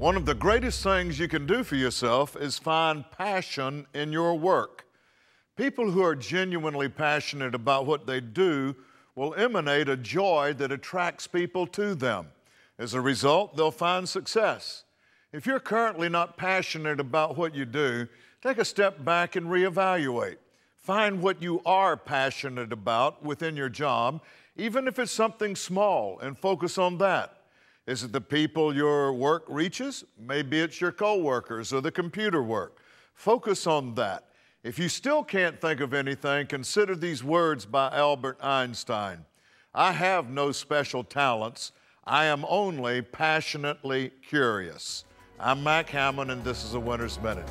One of the greatest things you can do for yourself is find passion in your work. People who are genuinely passionate about what they do will emanate a joy that attracts people to them. As a result, they'll find success. If you're currently not passionate about what you do, take a step back and reevaluate. Find what you are passionate about within your job, even if it's something small, and focus on that. Is it the people your work reaches? Maybe it's your coworkers or the computer work. Focus on that. If you still can't think of anything, consider these words by Albert Einstein I have no special talents. I am only passionately curious. I'm Mac Hammond, and this is a Winner's Minute.